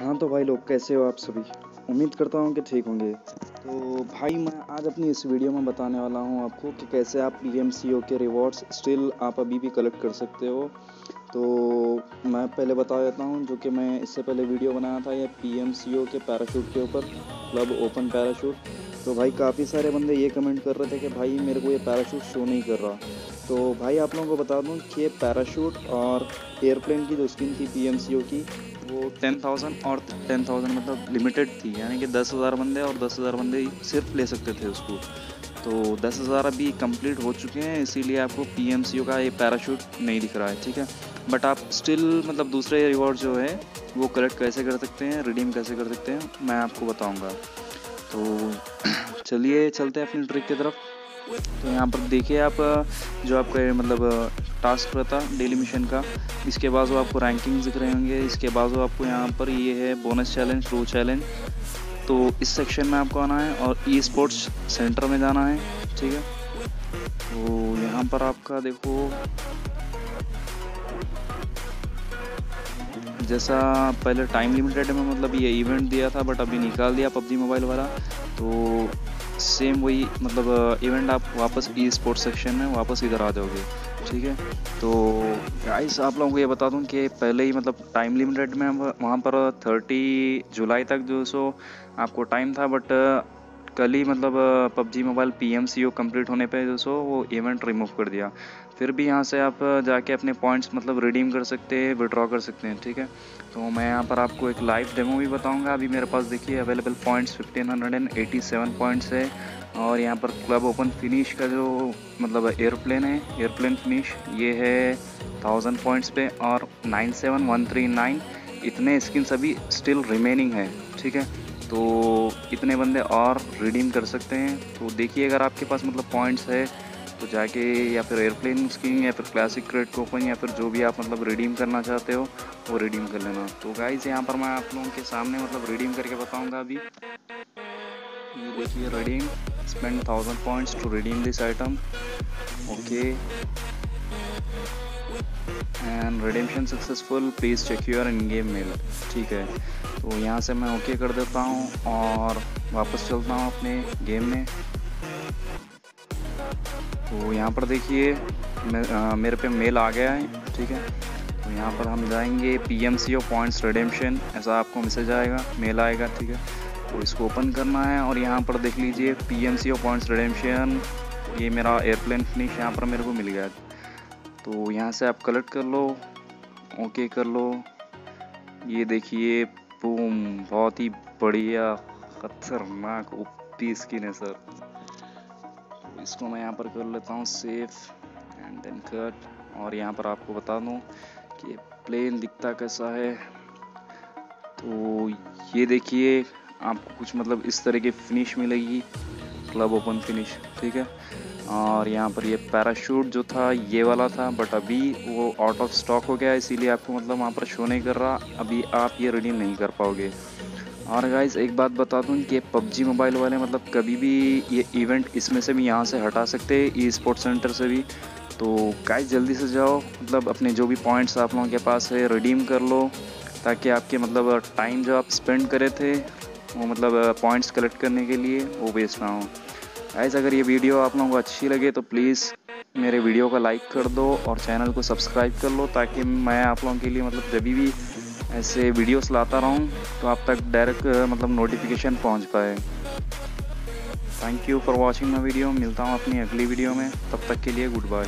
हाँ तो भाई लोग, कैसे हो आप सभी? उम्मीद करता हूँ कि ठीक होंगे। तो भाई मैं आज अपनी इस वीडियो में बताने वाला हूँ आपको कि कैसे आप पी एम सी ओ के रिवॉर्ड्स स्टिल आप अभी भी कलेक्ट कर सकते हो। तो मैं पहले बता देता हूँ, जो कि मैं इससे पहले वीडियो बनाया था, ये पी के पैराशूट के ऊपर क्लब ओपन पैराशूट तो भाई काफ़ी सारे बंदे ये कमेंट कर रहे थे कि भाई मेरे को ये पैराशूट शो नहीं कर रहा। तो भाई आप लोगों को बता दूँ कि ये पैराशूट और एयरप्लेन की जो स्किन थी पी एम सी ओ की वो टेन थाउज़ेंड और टेन थाउज़ेंड मतलब लिमिटेड थी, यानी कि दस हज़ार बंदे और दस हज़ार बंदे सिर्फ़ ले सकते थे उसको। तो दस हज़ार अभी कंप्लीट हो चुके हैं, इसीलिए आपको पी एम सी ओ का ये पैराशूट नहीं दिख रहा है, ठीक है? बट आप स्टिल मतलब दूसरे रिवॉर्ड जो है, वो कलेक्ट कैसे कर सकते हैं रिडीम कैसे कर सकते हैं, मैं आपको बताऊँगा। तो चलिए, चलते हैं अपनी ट्रिक की तरफ़। तो यहाँ पर देखिए आप जो आपका मतलब टास्क रहता डेली मिशन का, इसके बाद वो आपको रैंकिंग दिख रहे होंगे, इसके बाद वो आपको यहाँ पर ये है बोनस चैलेंज रो चैलेंज तो इस सेक्शन में आपको आना है और ई स्पोर्ट्स सेंटर में जाना है, ठीक है? तो यहाँ पर आपका देखो, जैसा पहले टाइम लिमिटेड में मतलब ये इवेंट दिया था बट अभी निकाल दिया पबजी मोबाइल वाला तो सेम वही मतलब इवेंट आप वापस ई स्पोर्ट्स सेक्शन में वापस इधर आ जाओगे, ठीक है? तो गाइस आप लोगों को ये बता दूँ कि पहले ही मतलब टाइम लिमिटेड में वहाँ पर थर्टी जुलाई तक जो सो आपको टाइम था बट कल ही मतलब PUBG mobile P M C O complete होने पर जो सो वो इवेंट रिमूव कर दिया। फिर भी यहाँ से आप जाके अपने पॉइंट्स मतलब रिडीम कर सकते हैं विड्रॉ कर सकते हैं, ठीक है? तो मैं यहाँ पर आपको एक लाइव डेमो भी बताऊँगा। अभी मेरे पास देखिए available points fifteen hundred and eighty seven points है और यहाँ पर क्लब ओपन फिनिश का जो मतलब एयरप्लेन है एयरप्लेन फिनिश ये है थाउज़ेंड पॉइंट्स पे और nine seven one three nine इतने स्किन्स अभी स्टिल रिमेनिंग है, ठीक है? तो इतने बंदे और रिडीम कर सकते हैं। तो देखिए, अगर आपके पास मतलब पॉइंट्स है तो जाके या फिर एयरप्लेन स्कीम या फिर क्लासिक क्रेड कोपन या फिर जो भी आप मतलब रिडीम करना चाहते हो, वो रिडीम कर लेना। तो गाइज़ यहाँ पर मैं आप लोगों के सामने मतलब रिडीम करके बताऊँगा अभी। Redeem spend thousand points to redeem this item okay and redemption successful please check your in game mail ठीक है। तो यहाँ से मैं ओके okay कर देता हूँ और वापस चलता हूँ अपने गेम में। तो यहाँ पर देखिए मेरे पे मेल आ गया है, ठीक है? तो यहाँ पर हम जाएँगे P M C O points redemption ऐसा आपको मैसेज आएगा मेल आएगा, ठीक है? तो इसको ओपन करना है और यहाँ पर देख लीजिए P M C O points redemption ये मेरा एयरप्लेन फिनिश यहाँ पर मेरे को मिल गया तो यहाँ से आप कलेक्ट कर लो ओके कर लो। ये देखिए बूम बहुत ही बढ़िया, खतरनाक ओपी स्किन है सर इसको मैं यहाँ पर कर लेता हूँ सेफ़ एंड देन कट और यहाँ पर आपको बता दूँ कि प्लेन दिखता कैसा है। तो ये देखिए, आपको कुछ मतलब इस तरह की फिनिश मिलेगी। क्लब ओपन फिनिश ठीक है? और यहाँ पर ये पैराशूट जो था, ये वाला था बट अभी वो आउट ऑफ़ स्टॉक हो गया, इसीलिए आपको मतलब वहाँ पर शो नहीं कर रहा। अभी आप ये रिडीम नहीं कर पाओगे। और गाइज़ एक बात बता दूँ कि पबजी मोबाइल वाले मतलब कभी भी ये इवेंट इसमें से भी यहाँ से हटा सकते हैं ई स्पोर्ट्स सेंटर से भी। तो गाइज़ जल्दी से जाओ मतलब अपने जो भी पॉइंट्स आप लोगों के पास है रिडीम कर लो, ताकि आपके मतलब टाइम जो आप स्पेंड करे थे, वो मतलब पॉइंट्स कलेक्ट करने के लिए वो वेस्ट ना हो। गाइज़ अगर ये वीडियो आप लोगों को अच्छी लगे तो प्लीज़ मेरे वीडियो का लाइक कर दो और चैनल को सब्सक्राइब कर लो, ताकि मैं आप लोगों के लिए मतलब जब भी ऐसे वीडियोस लाता रहूँ तो आप तक डायरेक्ट मतलब नोटिफिकेशन पहुँच पाए। Thank you for watching my video मिलता हूँ अपनी अगली वीडियो में। तब तक के लिए गुड बाय